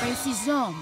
Precisão.